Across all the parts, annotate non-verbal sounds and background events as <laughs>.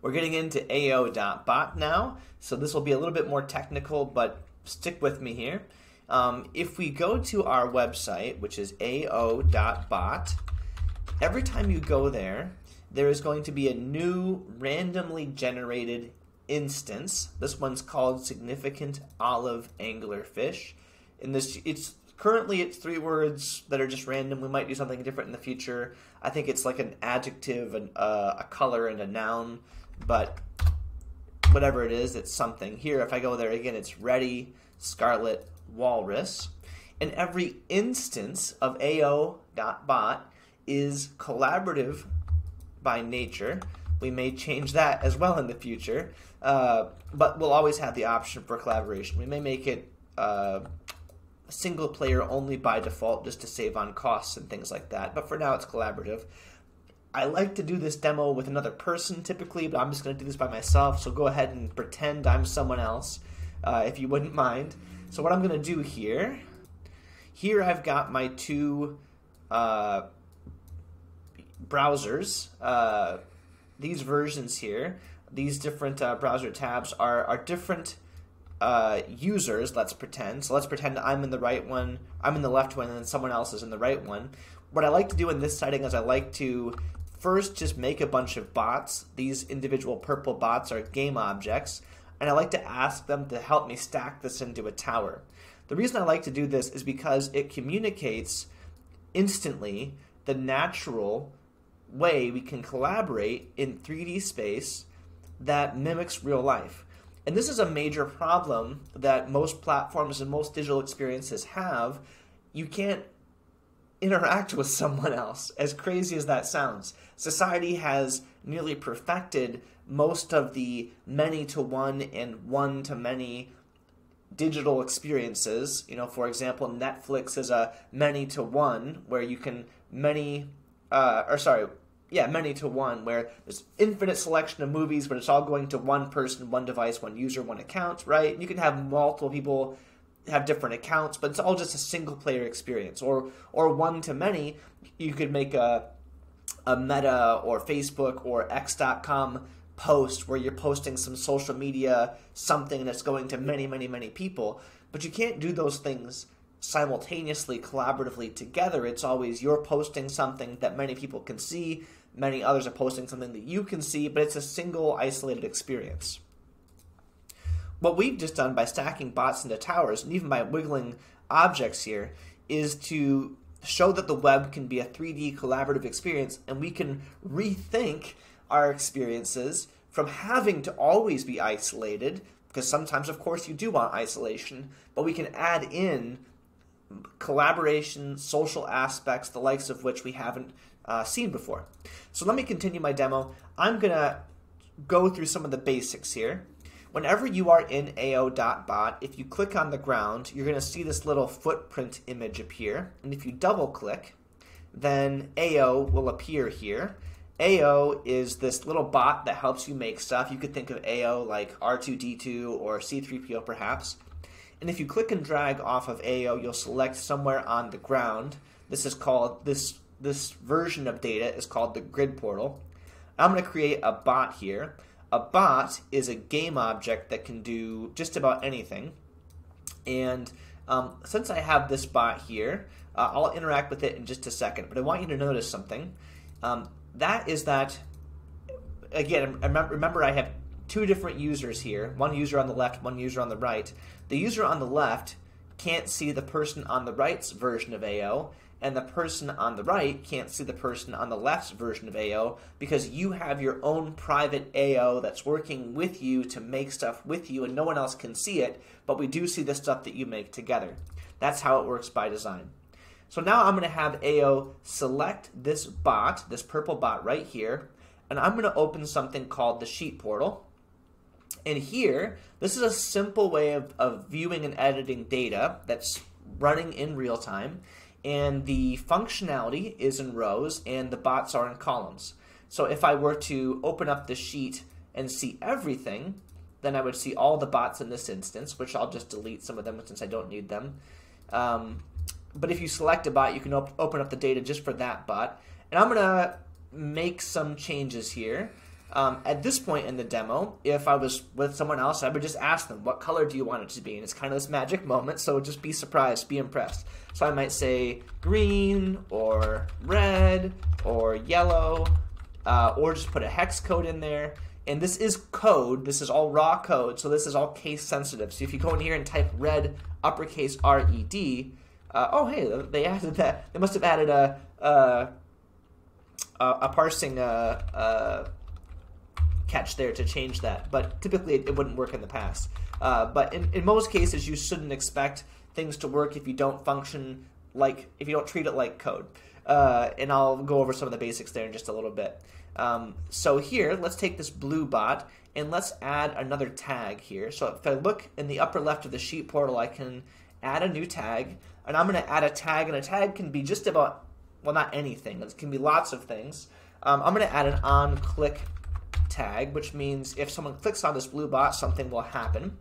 We're getting into AO.bot now, so this will be a little bit more technical, but stick with me here. Um, if we go to our website, which is AO.bot, every time you go there, there is going to be a new randomly generated instance. This one's called significant olive anglerfish. In this, it's currently it's three words that are just random. We might do something different in the future. I think it's like an adjective, an, uh, a color, and a noun. But whatever it is, it's something. Here, if I go there again, it's ready, scarlet, walrus. And every instance of AO.bot is collaborative by nature. We may change that as well in the future, uh, but we'll always have the option for collaboration. We may make it uh, single player only by default just to save on costs and things like that, but for now it's collaborative. I like to do this demo with another person typically, but I'm just going to do this by myself, so go ahead and pretend I'm someone else uh, if you wouldn't mind. So, what I'm going to do here, here I've got my two uh, browsers. Uh, these versions here, these different uh, browser tabs are, are different uh, users, let's pretend. So let's pretend I'm in the right one, I'm in the left one, and someone else is in the right one. What I like to do in this setting is I like to first just make a bunch of bots. These individual purple bots are game objects, and I like to ask them to help me stack this into a tower. The reason I like to do this is because it communicates instantly the natural way we can collaborate in 3D space that mimics real life. And this is a major problem that most platforms and most digital experiences have. You can't interact with someone else, as crazy as that sounds. Society has nearly perfected most of the many to one and one to many digital experiences. You know, for example, Netflix is a many to one where you can many, uh, or sorry, yeah, many to one, where there's infinite selection of movies, but it's all going to one person, one device, one user, one account, right? You can have multiple people have different accounts, but it's all just a single player experience. Or or one to many, you could make a a Meta or Facebook or X.com post where you're posting some social media something that's going to many, many, many people. But you can't do those things simultaneously, collaboratively together. It's always you're posting something that many people can see Many others are posting something that you can see, but it's a single isolated experience. What we've just done by stacking bots into towers, and even by wiggling objects here, is to show that the web can be a 3D collaborative experience, and we can rethink our experiences from having to always be isolated, because sometimes, of course, you do want isolation, but we can add in collaboration, social aspects, the likes of which we haven't uh, seen before. So let me continue my demo. I'm going to go through some of the basics here. Whenever you are in AO.bot, if you click on the ground, you're going to see this little footprint image appear. And if you double click, then AO will appear here. AO is this little bot that helps you make stuff. You could think of AO like R2D2 or C3PO perhaps. And if you click and drag off of AO, you'll select somewhere on the ground. This is called this this version of data is called the grid portal. I'm going to create a bot here. A bot is a game object that can do just about anything. And um, since I have this bot here, uh, I'll interact with it in just a second. But I want you to notice something. Um, that is that, again, remember I have two different users here one user on the left, one user on the right. The user on the left can't see the person on the right's version of AO, and the person on the right can't see the person on the left's version of AO because you have your own private AO that's working with you to make stuff with you and no one else can see it, but we do see the stuff that you make together. That's how it works by design. So now I'm going to have AO select this bot, this purple bot right here, and I'm going to open something called the sheet portal. And here, this is a simple way of, of viewing and editing data that's running in real time and the functionality is in rows and the bots are in columns. So if I were to open up the sheet and see everything, then I would see all the bots in this instance, which I'll just delete some of them since I don't need them. Um, but if you select a bot, you can op open up the data just for that bot. And I'm going to make some changes here. Um, at this point in the demo, if I was with someone else, I would just ask them, what color do you want it to be? And it's kind of this magic moment, so just be surprised, be impressed. So I might say green, or red, or yellow, uh, or just put a hex code in there. And this is code, this is all raw code, so this is all case sensitive. So if you go in here and type red, uppercase R E D, uh, oh hey, they added that. They must have added a, a, a parsing. Uh, uh, catch there to change that. But typically, it, it wouldn't work in the past. Uh, but in, in most cases, you shouldn't expect things to work if you don't function like if you don't treat it like code. Uh, and I'll go over some of the basics there in just a little bit. Um, so here, let's take this blue bot and let's add another tag here. So if I look in the upper left of the sheet portal, I can add a new tag, and I'm going to add a tag, and a tag can be just about well, not anything. It can be lots of things. Um, I'm going to add an on-click tag, which means if someone clicks on this blue bot, something will happen.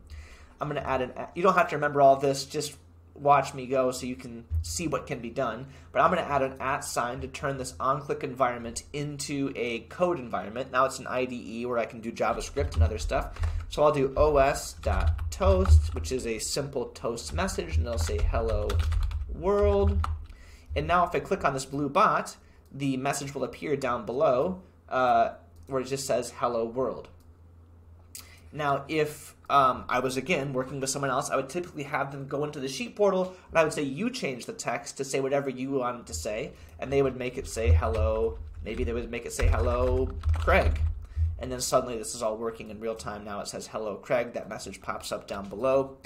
I'm going to add an, you don't have to remember all this, just watch me go so you can see what can be done. But I'm going to add an at sign to turn this on-click environment into a code environment. Now it's an IDE where I can do JavaScript and other stuff. So I'll do os.toast, which is a simple toast message, and it'll say hello world. And now if I click on this blue bot, the message will appear down below. Uh, where it just says hello world. Now, if um, I was again working with someone else, I would typically have them go into the sheet portal and I would say, You change the text to say whatever you wanted to say, and they would make it say hello. Maybe they would make it say hello, Craig. And then suddenly this is all working in real time. Now it says hello, Craig. That message pops up down below.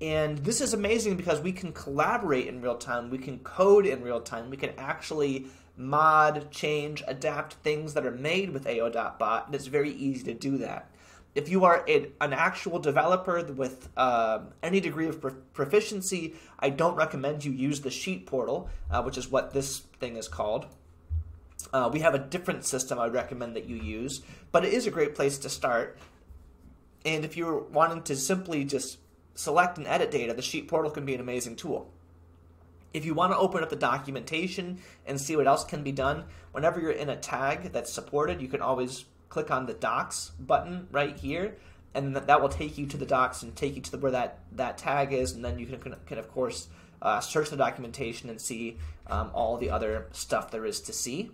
And this is amazing because we can collaborate in real time, we can code in real time, we can actually mod, change, adapt things that are made with AO.bot, and it's very easy to do that. If you are a, an actual developer with uh, any degree of proficiency, I don't recommend you use the Sheet portal, uh, which is what this thing is called. Uh, we have a different system I recommend that you use, but it is a great place to start. And if you're wanting to simply just select and edit data, the Sheet portal can be an amazing tool. If you want to open up the documentation and see what else can be done, whenever you're in a tag that's supported, you can always click on the docs button right here, and that will take you to the docs and take you to the, where that, that tag is, and then you can, can, can of course, uh, search the documentation and see um, all the other stuff there is to see.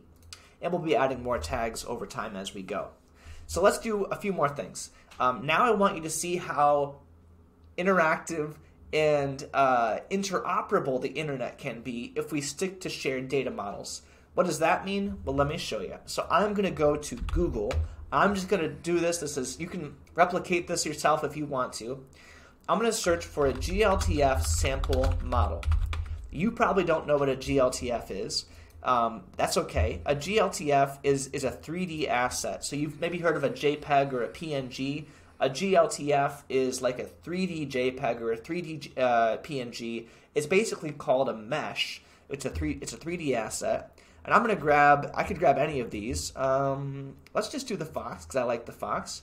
And we'll be adding more tags over time as we go. So let's do a few more things. Um, now I want you to see how interactive and uh, interoperable the internet can be if we stick to shared data models. What does that mean? Well, let me show you. So I'm going to go to Google. I'm just going to do this. This is you can replicate this yourself if you want to. I'm going to search for a GLTF sample model. You probably don't know what a GLTF is. Um, that's okay. A GLTF is is a 3D asset. So you've maybe heard of a JPEG or a PNG a GLTF is like a 3D JPEG or a 3D uh, PNG. It's basically called a mesh. It's a three. It's a 3D asset. And I'm gonna grab. I could grab any of these. Um, let's just do the Fox because I like the Fox.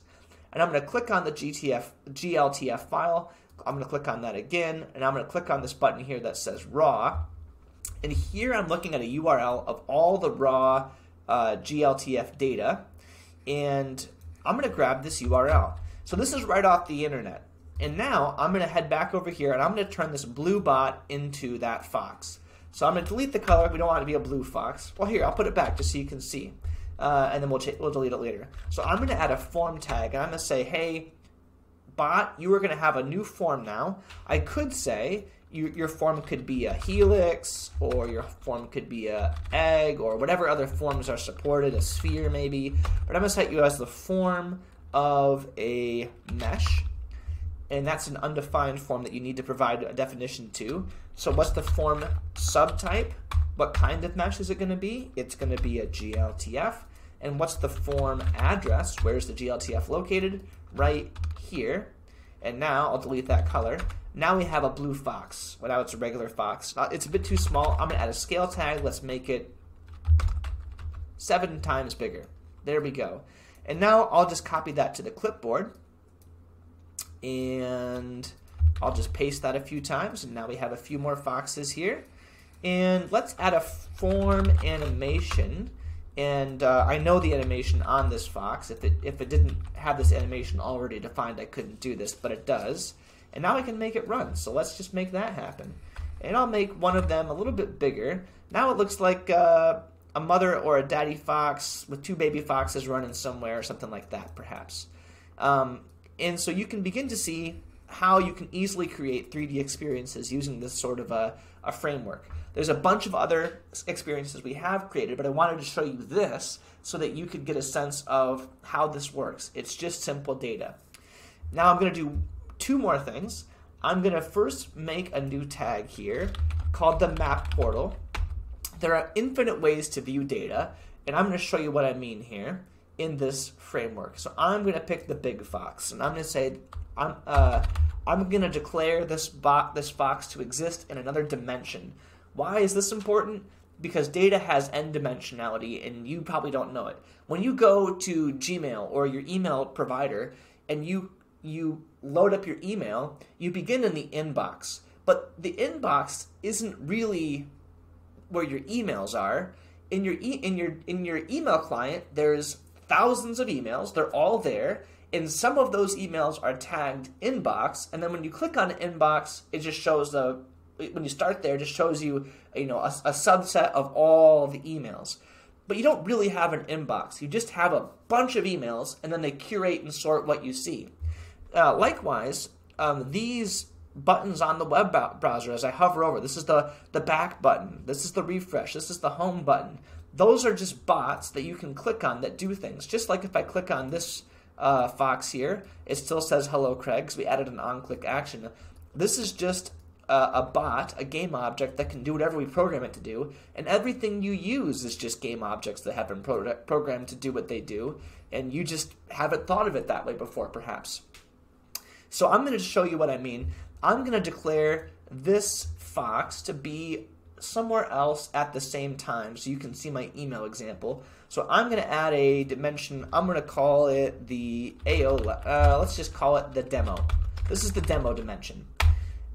And I'm gonna click on the GTF GLTF file. I'm gonna click on that again, and I'm gonna click on this button here that says raw. And here I'm looking at a URL of all the raw uh, GLTF data, and I'm gonna grab this URL. So this is right off the internet. And now I'm going to head back over here and I'm going to turn this blue bot into that fox. So I'm going to delete the color. We don't want it to be a blue fox. Well, here, I'll put it back just so you can see. Uh, and then we'll, we'll delete it later. So I'm going to add a form tag. And I'm going to say, hey, bot, you are going to have a new form now. I could say you, your form could be a helix, or your form could be a egg, or whatever other forms are supported, a sphere maybe. But I'm going to set you as the form of a mesh, and that's an undefined form that you need to provide a definition to. So what's the form subtype? What kind of mesh is it going to be? It's going to be a GLTF. And what's the form address? Where's the GLTF located? Right here. And now I'll delete that color. Now we have a blue fox. Well, now it's a regular fox. Uh, it's a bit too small. I'm going to add a scale tag. Let's make it seven times bigger. There we go. And now I'll just copy that to the clipboard. And I'll just paste that a few times. And now we have a few more foxes here. And let's add a form animation. and uh, I know the animation on this fox. If it if it didn't have this animation already defined, I couldn't do this, but it does. And now I can make it run. So let's just make that happen. And I'll make one of them a little bit bigger. Now it looks like uh, a mother or a daddy fox with two baby foxes running somewhere or something like that, perhaps. Um, and so you can begin to see how you can easily create 3D experiences using this sort of a, a framework. There's a bunch of other experiences we have created, but I wanted to show you this so that you could get a sense of how this works. It's just simple data. Now I'm going to do two more things. I'm going to first make a new tag here called the map portal. There are infinite ways to view data, and I'm going to show you what I mean here in this framework. So I'm going to pick the big fox, and I'm going to say I'm uh, I'm going to declare this bot this fox to exist in another dimension. Why is this important? Because data has n dimensionality, and you probably don't know it. When you go to Gmail or your email provider, and you you load up your email, you begin in the inbox. But the inbox isn't really where your emails are. In your e- in your in your email client, there's thousands of emails. They're all there, and some of those emails are tagged inbox. And then when you click on inbox, it just shows the when you start there, it just shows you you know a, a subset of all the emails. But you don't really have an inbox. You just have a bunch of emails, and then they curate and sort what you see. Uh, likewise, um, these buttons on the web browser as I hover over. This is the, the back button. This is the refresh. This is the home button. Those are just bots that you can click on that do things. Just like if I click on this uh, Fox here, it still says hello Craig because we added an on-click action. This is just uh, a bot, a game object that can do whatever we program it to do, and everything you use is just game objects that have been pro- programmed to do what they do, and you just haven't thought of it that way before, perhaps. So I'm going to show you what I mean. I'm going to declare this fox to be somewhere else at the same time so you can see my email example. So I'm going to add a dimension. I'm going to call it the AO. Uh, let's just call it the demo. This is the demo dimension.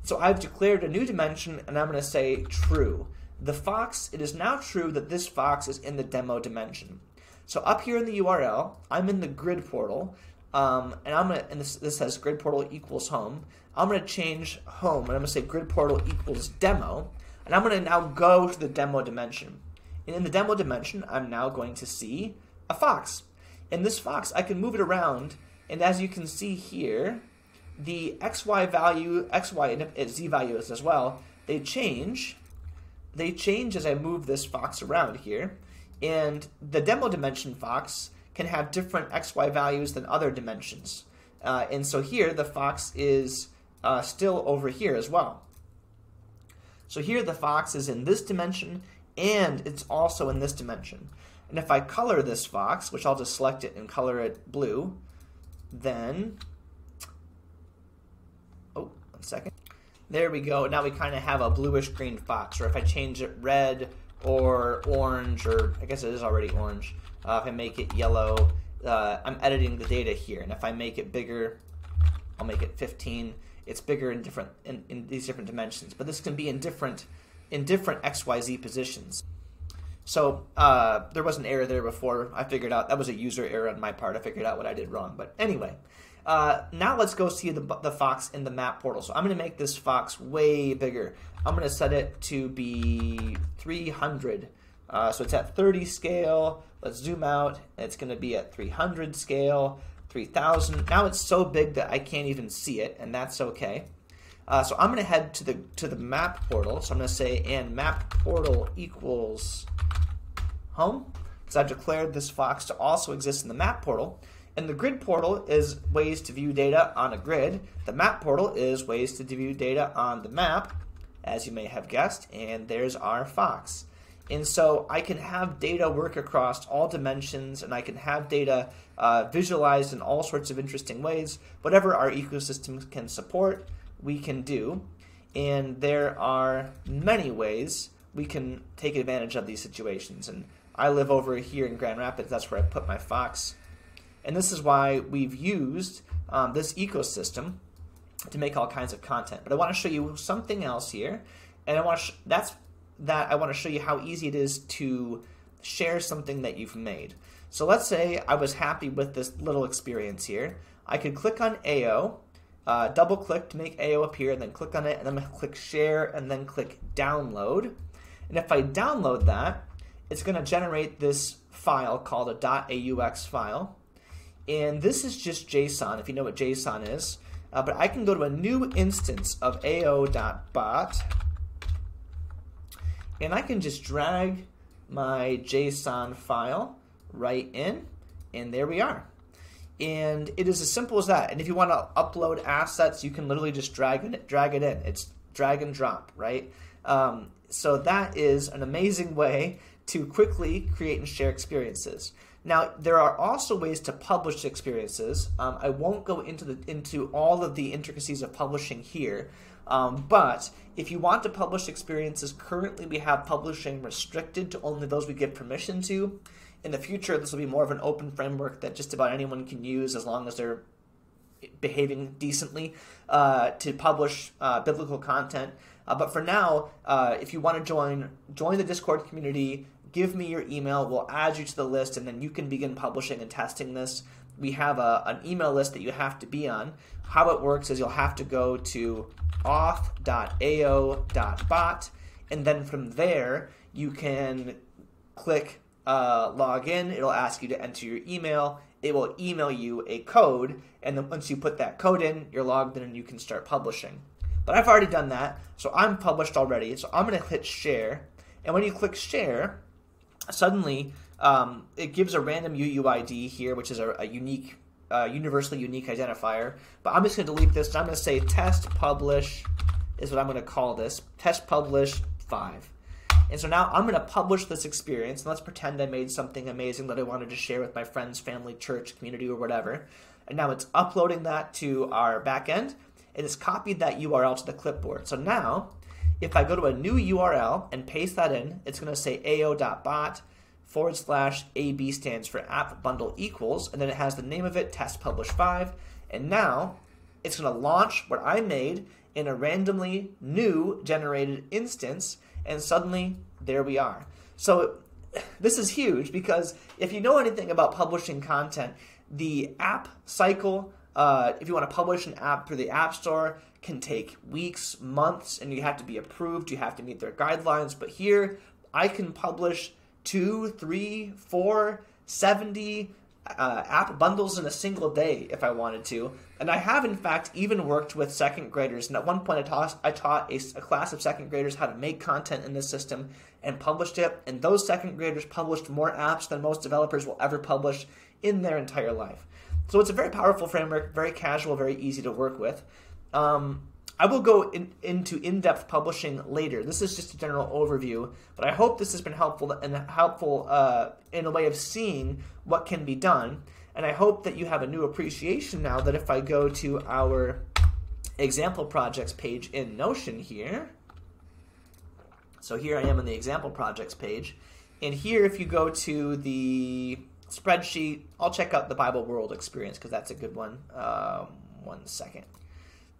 So I've declared a new dimension and I'm going to say true. The fox, it is now true that this fox is in the demo dimension. So up here in the URL, I'm in the grid portal, um, and I'm gonna and this this says grid portal equals home. I'm gonna change home and I'm gonna say grid portal equals demo, and I'm gonna now go to the demo dimension. And in the demo dimension, I'm now going to see a fox. And this fox, I can move it around, and as you can see here, the xy value, xy and z values as well, they change. They change as I move this fox around here. And the demo dimension fox can have different xy values than other dimensions. Uh, and so here, the fox is uh, still over here as well. So here the fox is in this dimension, and it's also in this dimension. And if I color this fox, which I'll just select it and color it blue, then, oh, one second. There we go. Now we kind of have a bluish green fox. Or if I change it red or orange, or I guess it is already orange. Uh, if I make it yellow, uh, I'm editing the data here. And if I make it bigger, I'll make it 15 it's bigger in different in, in these different dimensions. But this can be in different in different XYZ positions. So uh, there was an error there before. I figured out that was a user error on my part. I figured out what I did wrong. But anyway, uh, now let's go see the, the fox in the map portal. So I'm going to make this fox way bigger. I'm going to set it to be 300. Uh, so it's at 30 scale. Let's zoom out. It's going to be at 300 scale. 3000. Now it's so big that I can't even see it, and that's okay. Uh, so I'm going to head to the to the map portal. So I'm going to say and map portal equals home because I've declared this fox to also exist in the map portal. And the grid portal is ways to view data on a grid. The map portal is ways to view data on the map, as you may have guessed. And there's our fox. And so I can have data work across all dimensions and I can have data uh, visualized in all sorts of interesting ways. Whatever our ecosystem can support, we can do. And there are many ways we can take advantage of these situations. And I live over here in Grand Rapids, that's where I put my Fox. And this is why we've used um, this ecosystem to make all kinds of content. But I want to show you something else here. And I want to that's that I want to show you how easy it is to share something that you've made. So let's say I was happy with this little experience here. I could click on AO, uh, double click to make AO appear, and then click on it, and then click share, and then click download. And if I download that, it's going to generate this file called a .aux file. And this is just JSON, if you know what JSON is. Uh, but I can go to a new instance of ao.bot, and I can just drag my JSON file right in, and there we are. And it is as simple as that. And if you want to upload assets, you can literally just drag it, drag it in. It's drag and drop, right? Um, so that is an amazing way to quickly create and share experiences. Now, there are also ways to publish experiences. Um, I won't go into the into all of the intricacies of publishing here, um, but if you want to publish experiences, currently we have publishing restricted to only those we give permission to. In the future, this will be more of an open framework that just about anyone can use as long as they're behaving decently uh, to publish uh, biblical content. Uh, but for now, uh, if you want to join, join the Discord community. Give me your email. We'll add you to the list, and then you can begin publishing and testing this. We have a, an email list that you have to be on. How it works is you'll have to go to auth.ao.bot, and then from there you can click uh, log in. It'll ask you to enter your email. It will email you a code, and then once you put that code in, you're logged in and you can start publishing. But I've already done that, so I'm published already. So I'm going to hit share. And when you click share, suddenly um, it gives a random UUID here, which is a, a unique, uh, universally unique identifier. But I'm just going to delete this. And I'm going to say test publish is what I'm going to call this. Test publish 5. And so now I'm going to publish this experience. And let's pretend I made something amazing that I wanted to share with my friends, family, church, community, or whatever. And now it's uploading that to our backend it has copied that URL to the clipboard. So now, if I go to a new URL and paste that in, it's going to say ao.bot forward slash AB stands for app bundle equals, and then it has the name of it, test publish 5. And now it's going to launch what I made in a randomly new generated instance, and suddenly there we are. So this is huge because if you know anything about publishing content, the app cycle uh, if you want to publish an app through the App Store, can take weeks, months, and you have to be approved. You have to meet their guidelines. But here, I can publish two, three, four, 70 uh, app bundles in a single day if I wanted to. And I have, in fact, even worked with second graders. And at one point, I taught, I taught a, a, class of second graders how to make content in this system and published it. And those second graders published more apps than most developers will ever publish in their entire life. So it's a very powerful framework, very casual, very easy to work with. Um, I will go in, into in-depth publishing later. This is just a general overview, but I hope this has been helpful and helpful uh, in a way of seeing what can be done. And I hope that you have a new appreciation now that if I go to our example projects page in Notion here, so here I am on the example projects page, and here if you go to the spreadsheet. I'll check out the Bible World experience because that's a good one. Um, one second.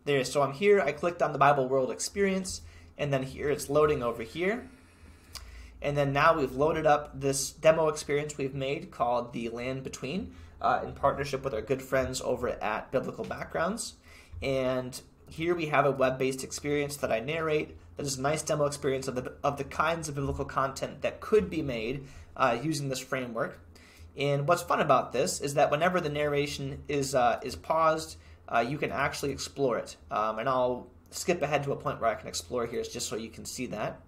There, so I'm here. I clicked on the Bible World experience, and then here it's loading over here. And then now we've loaded up this demo experience we've made called The Land Between uh, in partnership with our good friends over at Biblical Backgrounds. And here we have a web based experience that I narrate that is a nice demo experience of the, of the kinds of biblical content that could be made uh, using this framework. And what's fun about this is that whenever the narration is uh, is paused, uh, you can actually explore it. Um, and I'll skip ahead to a point where I can explore here, just so you can see that.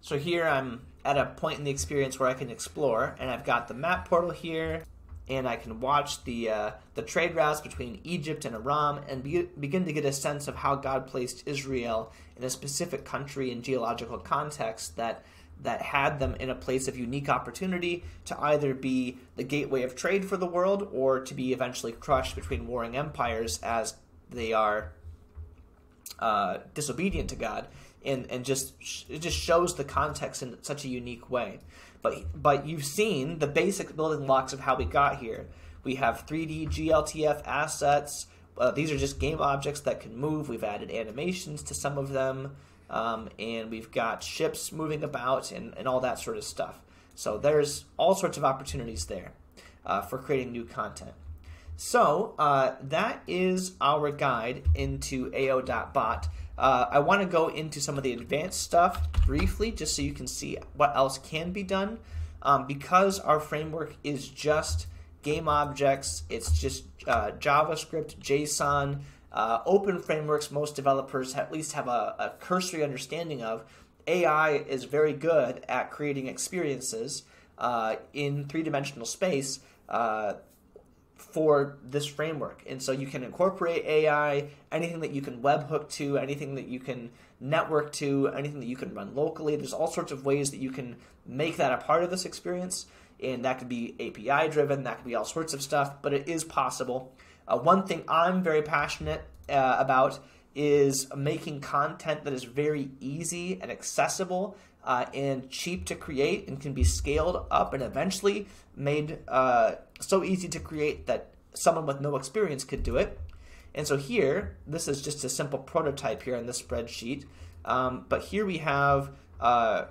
So here I'm at a point in the experience where I can explore, and I've got the map portal here, and I can watch the uh, the trade routes between Egypt and Aram, and be, begin to get a sense of how God placed Israel in a specific country and geological context that that had them in a place of unique opportunity to either be the gateway of trade for the world or to be eventually crushed between warring empires as they are uh, disobedient to God. And, and just it just shows the context in such a unique way. But but you've seen the basic building blocks of how we got here. We have 3D GLTF assets. Uh, these are just game objects that can move. We've added animations to some of them um, and we've got ships moving about and, and all that sort of stuff. So there's all sorts of opportunities there uh, for creating new content. So uh, that is our guide into AO.bot. Uh, I want to go into some of the advanced stuff briefly, just so you can see what else can be done. Um, because our framework is just game objects, it's just uh, JavaScript, JSON, uh, open frameworks most developers at least have a, a, cursory understanding of. AI is very good at creating experiences uh, in three dimensional space uh, for this framework. And so you can incorporate AI, anything that you can webhook to, anything that you can network to, anything that you can run locally. There's all sorts of ways that you can make that a part of this experience. And that could be API driven, that could be all sorts of stuff, but it is possible. Uh, one thing I'm very passionate uh, about is making content that is very easy and accessible uh, and cheap to create and can be scaled up and eventually made uh, so easy to create that someone with no experience could do it. And so here, this is just a simple prototype here in the spreadsheet. Um, but here we have uh,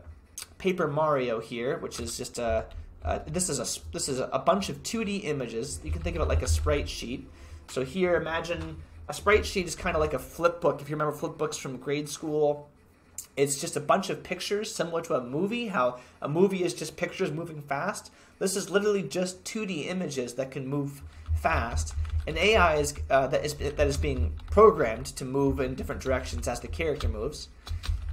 Paper Mario here, which is just a uh, this is a this is a bunch of 2D images. You can think of it like a sprite sheet. So here, imagine a sprite sheet is kind of like a flip book. If you remember flip books from grade school, it's just a bunch of pictures similar to a movie. How a movie is just pictures moving fast. This is literally just 2D images that can move fast. And AI is uh, that is that is being programmed to move in different directions as the character moves.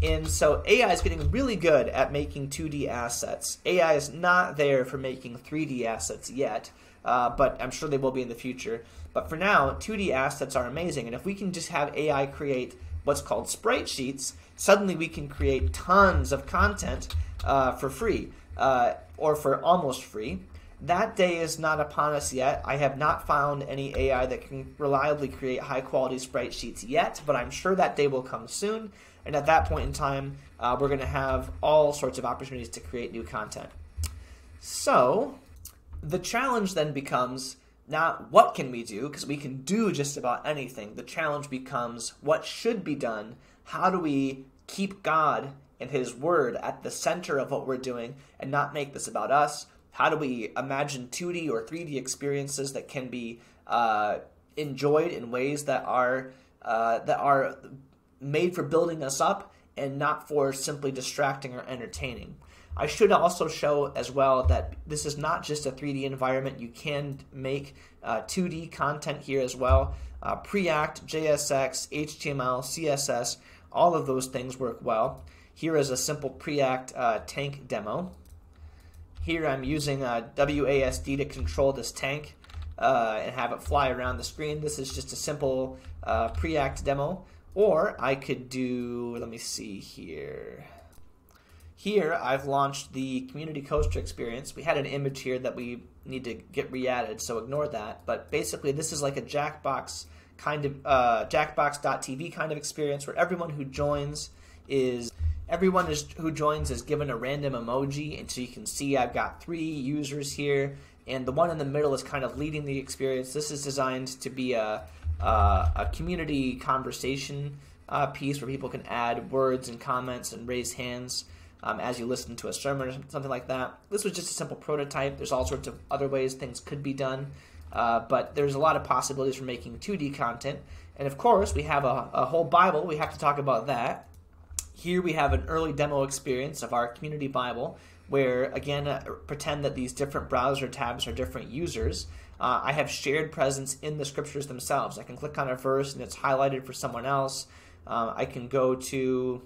And so AI is getting really good at making 2D assets. AI is not there for making 3D assets yet, uh, but I'm sure they will be in the future. But for now, 2D assets are amazing, and if we can just have AI create what's called sprite sheets, suddenly we can create tons of content uh, for free uh, or for almost free. That day is not upon us yet. I have not found any AI that can reliably create high quality sprite sheets yet, but I'm sure that day will come soon. And at that point in time, uh, we're going to have all sorts of opportunities to create new content. So, the challenge then becomes not what can we do, because we can do just about anything. The challenge becomes what should be done. How do we keep God and His Word at the center of what we're doing and not make this about us? How do we imagine 2D or 3D experiences that can be uh, enjoyed in ways that are uh, that are made for building us up and not for simply distracting or entertaining? I should also show as well that this is not just a 3D environment. You can make uh, 2D content here as well. Uh, Preact, JSX, HTML, CSS, all of those things work well. Here is a simple Preact uh, tank demo. Here I'm using uh, WASD to control this tank uh, and have it fly around the screen. This is just a simple uh, Preact demo. Or I could do, let me see here. Here, I've launched the Community Coaster experience. We had an image here that we need to get re-added, so ignore that. But basically, this is like a Jackbox kind of uh, Jackbox.tv kind of experience where everyone who joins is everyone is who joins is given a random emoji, and so you can see I've got three users here, and the one in the middle is kind of leading the experience. This is designed to be a a, a community conversation uh, piece where people can add words and comments and raise hands um, as you listen to a sermon or something like that. This was just a simple prototype. There's all sorts of other ways things could be done, uh, but there's a lot of possibilities for making 2D content. And of course, we have a, a whole Bible. We have to talk about that. Here we have an early demo experience of our community Bible, where again, uh, pretend that these different browser tabs are different users. Uh, I have shared presence in the scriptures themselves. I can click on a verse and it's highlighted for someone else. Uh, I can go to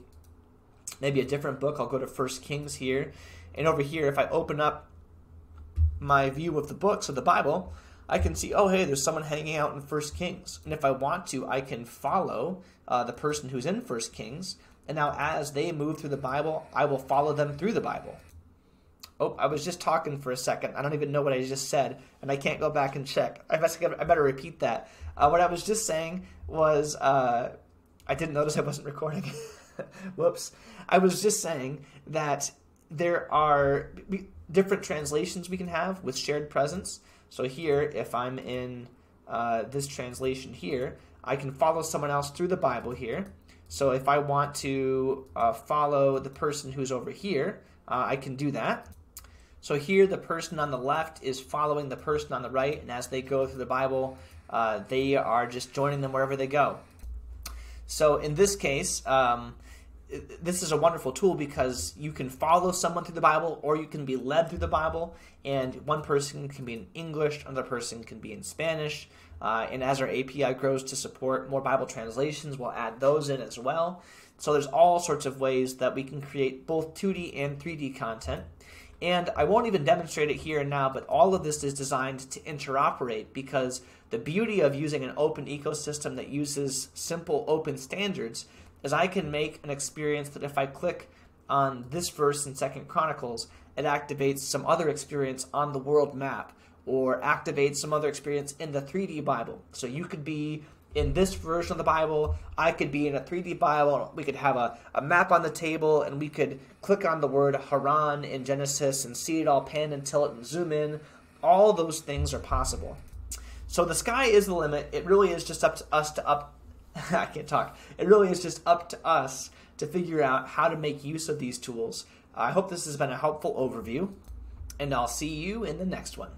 maybe a different book. I'll go to First Kings here. And over here, if I open up my view of the books of the Bible, I can see, oh, hey, there's someone hanging out in First Kings. And if I want to, I can follow uh, the person who's in First Kings. And now, as they move through the Bible, I will follow them through the Bible. Oh, I was just talking for a second. I don't even know what I just said, and I can't go back and check. I better repeat that. Uh, what I was just saying was uh, I didn't notice I wasn't recording. <laughs> <laughs> Whoops. I was just saying that there are different translations we can have with shared presence. So here, if I'm in uh, this translation here, I can follow someone else through the Bible here. So if I want to uh, follow the person who's over here, uh, I can do that. So here, the person on the left is following the person on the right, and as they go through the Bible, uh, they are just joining them wherever they go. So in this case, um, this is a wonderful tool because you can follow someone through the Bible or you can be led through the Bible, and one person can be in English, another person can be in Spanish. Uh, and as our API grows to support more Bible translations, we'll add those in as well. So there's all sorts of ways that we can create both 2D and 3D content. And I won't even demonstrate it here and now, but all of this is designed to interoperate because the beauty of using an open ecosystem that uses simple open standards is I can make an experience that if I click on this verse in Second Chronicles, it activates some other experience on the world map or activates some other experience in the 3D Bible. So you could be in this version of the Bible, I could be in a 3D Bible. We could have a, a map on the table and we could click on the word Haran in Genesis and see it all pan and tilt and zoom in. All those things are possible. So the sky is the limit. It really is just up to us to up. <laughs> I can't talk. It really is just up to us to figure out how to make use of these tools. I hope this has been a helpful overview, and I'll see you in the next one.